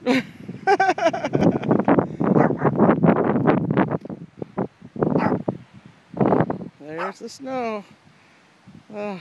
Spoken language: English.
There's the snow. Oh.